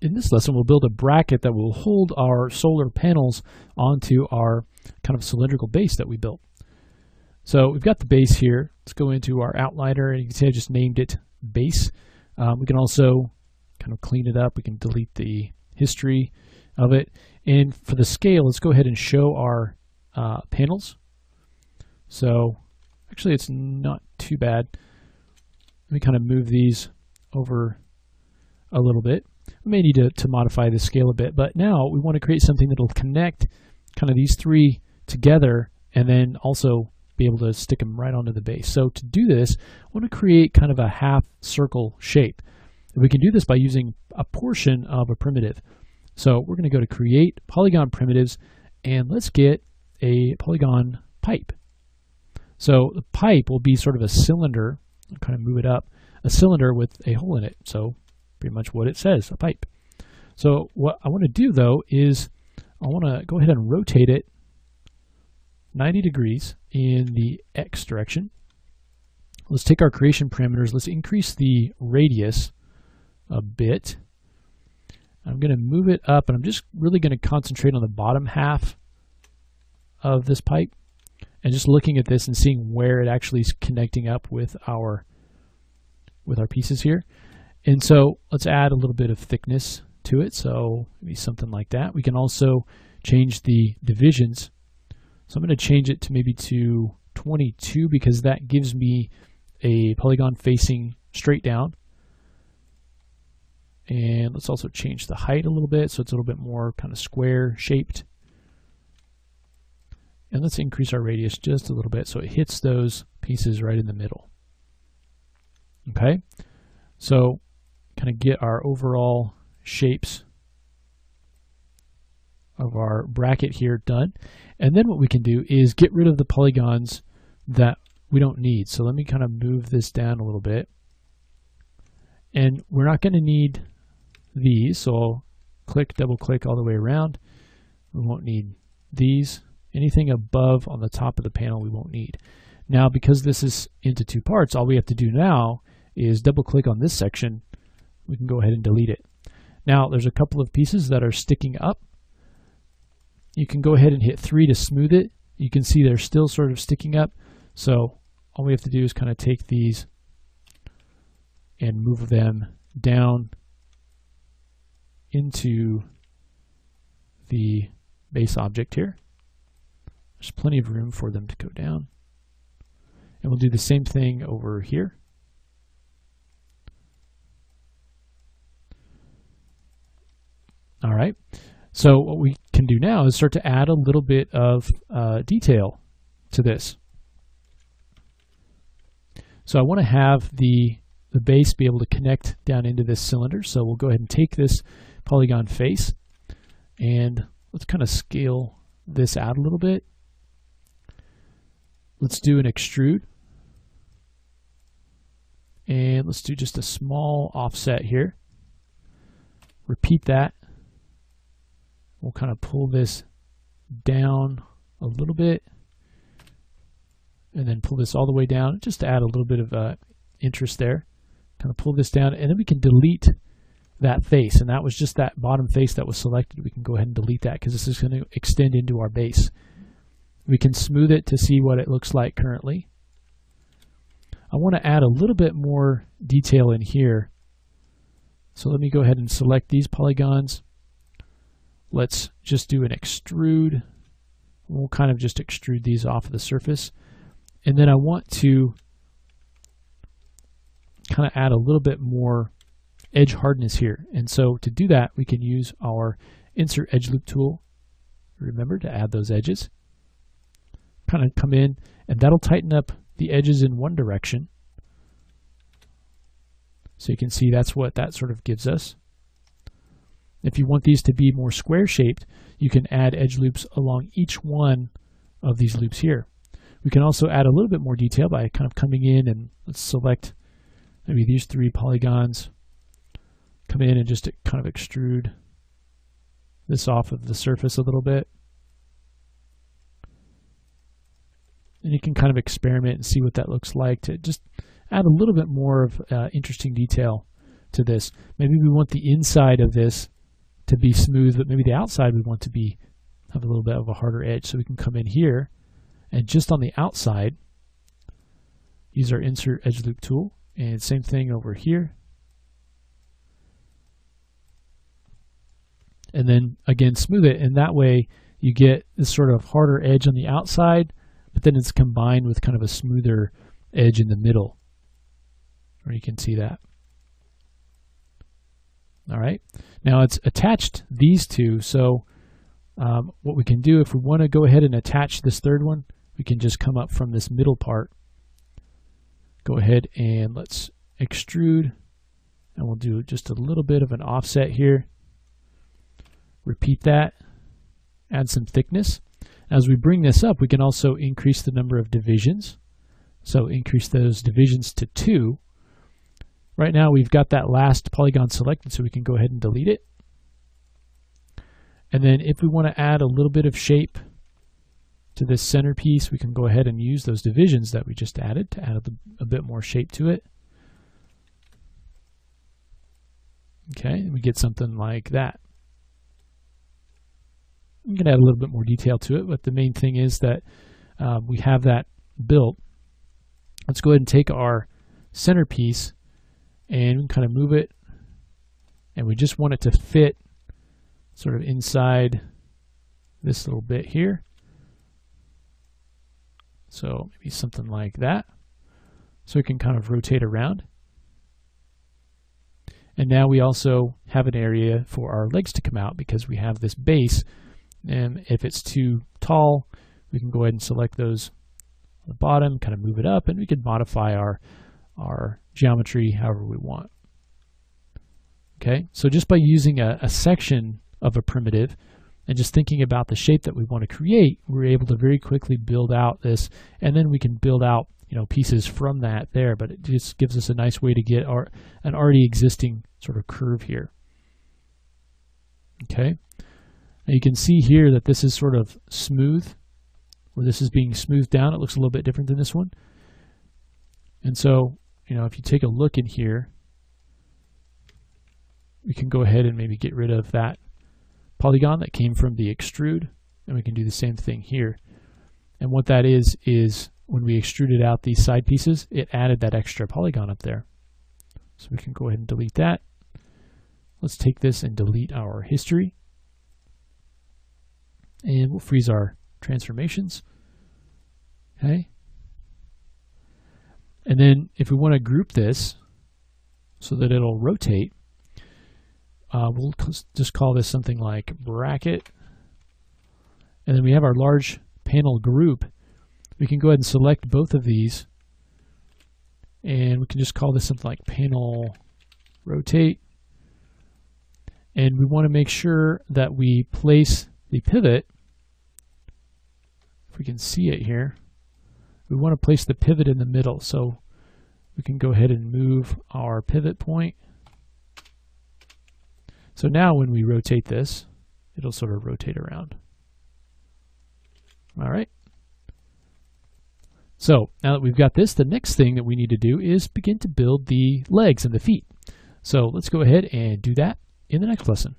in this lesson, we'll build a bracket that will hold our solar panels onto our kind of cylindrical base that we built. So we've got the base here. Let's go into our outliner, and you can see I just named it base. Um, we can also kind of clean it up. We can delete the history of it. And for the scale, let's go ahead and show our uh, panels. So actually, it's not too bad. Let me kind of move these over a little bit. We may need to, to modify the scale a bit, but now we want to create something that will connect kind of these three together and then also be able to stick them right onto the base. So to do this, I want to create kind of a half circle shape. we can do this by using a portion of a primitive. So we're going to go to create polygon primitives and let's get a polygon pipe. So the pipe will be sort of a cylinder, I'll kind of move it up, a cylinder with a hole in it. So pretty much what it says, a pipe. So what I want to do though is I want to go ahead and rotate it 90 degrees in the X direction. Let's take our creation parameters. Let's increase the radius a bit. I'm going to move it up and I'm just really going to concentrate on the bottom half of this pipe and just looking at this and seeing where it actually is connecting up with our with our pieces here. And so let's add a little bit of thickness to it. So maybe something like that. We can also change the divisions. So I'm going to change it to maybe to 22 because that gives me a polygon facing straight down. And let's also change the height a little bit so it's a little bit more kind of square shaped. And let's increase our radius just a little bit so it hits those pieces right in the middle. Okay, so kind of get our overall shapes of our bracket here done. And then what we can do is get rid of the polygons that we don't need. So let me kind of move this down a little bit. And we're not going to need these, so I'll click, double click all the way around. We won't need these. Anything above on the top of the panel we won't need. Now because this is into two parts, all we have to do now is double click on this section we can go ahead and delete it. Now there's a couple of pieces that are sticking up. You can go ahead and hit 3 to smooth it. You can see they're still sort of sticking up. So all we have to do is kind of take these and move them down into the base object here. There's plenty of room for them to go down. And we'll do the same thing over here. All right. So what we can do now is start to add a little bit of uh, detail to this. So I want to have the, the base be able to connect down into this cylinder. So we'll go ahead and take this polygon face and let's kind of scale this out a little bit. Let's do an extrude. And let's do just a small offset here. Repeat that We'll kind of pull this down a little bit and then pull this all the way down just to add a little bit of uh, interest there. Kind of pull this down and then we can delete that face and that was just that bottom face that was selected. We can go ahead and delete that because this is going to extend into our base. We can smooth it to see what it looks like currently. I want to add a little bit more detail in here. So let me go ahead and select these polygons Let's just do an extrude. We'll kind of just extrude these off of the surface. And then I want to kind of add a little bit more edge hardness here. And so to do that, we can use our insert edge loop tool. Remember to add those edges. Kind of come in and that'll tighten up the edges in one direction. So you can see that's what that sort of gives us. If you want these to be more square shaped, you can add edge loops along each one of these loops here. We can also add a little bit more detail by kind of coming in and let's select maybe these three polygons, come in and just kind of extrude this off of the surface a little bit. And you can kind of experiment and see what that looks like to just add a little bit more of uh, interesting detail to this. Maybe we want the inside of this to be smooth, but maybe the outside we want to be have a little bit of a harder edge. So we can come in here and just on the outside, use our insert edge loop tool. And same thing over here. And then again, smooth it. And that way you get this sort of harder edge on the outside, but then it's combined with kind of a smoother edge in the middle. Or you can see that. All right. Now it's attached these two. So um, what we can do if we want to go ahead and attach this third one, we can just come up from this middle part. Go ahead and let's extrude. And we'll do just a little bit of an offset here. Repeat that. Add some thickness. As we bring this up, we can also increase the number of divisions. So increase those divisions to two. Right now we've got that last polygon selected, so we can go ahead and delete it. And then if we want to add a little bit of shape to this centerpiece, we can go ahead and use those divisions that we just added to add a, a bit more shape to it. Okay, we get something like that. You can add a little bit more detail to it, but the main thing is that um, we have that built. Let's go ahead and take our centerpiece and we can kind of move it and we just want it to fit sort of inside this little bit here. So maybe something like that. So we can kind of rotate around. And now we also have an area for our legs to come out because we have this base. And if it's too tall, we can go ahead and select those on the bottom, kind of move it up, and we can modify our, our geometry however we want. Okay, so just by using a, a section of a primitive and just thinking about the shape that we want to create, we're able to very quickly build out this, and then we can build out you know pieces from that there. But it just gives us a nice way to get our an already existing sort of curve here. Okay, now you can see here that this is sort of smooth, where this is being smoothed down. It looks a little bit different than this one, and so you know, if you take a look in here, we can go ahead and maybe get rid of that polygon that came from the extrude, and we can do the same thing here. And what that is, is when we extruded out these side pieces, it added that extra polygon up there. So we can go ahead and delete that. Let's take this and delete our history. And we'll freeze our transformations. Okay. And then if we want to group this so that it'll rotate, uh, we'll just call this something like bracket. And then we have our large panel group. We can go ahead and select both of these. And we can just call this something like panel rotate. And we want to make sure that we place the pivot, if we can see it here, we want to place the pivot in the middle. So we can go ahead and move our pivot point. So now when we rotate this, it'll sort of rotate around. All right. So now that we've got this, the next thing that we need to do is begin to build the legs and the feet. So let's go ahead and do that in the next lesson.